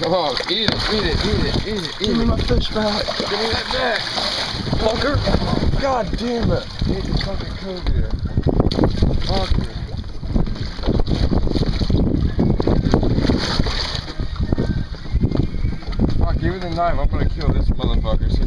Come on, eat it, eat it, eat it, eat it, eat Give eat me my fish back. Give me that back. Fucker. God damn it. Eat the fucking cobia. Fucker. Fuck, give me the knife. I'm gonna kill this motherfucker.